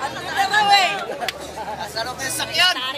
At ang dalawa eh. Asarok yung sakyan.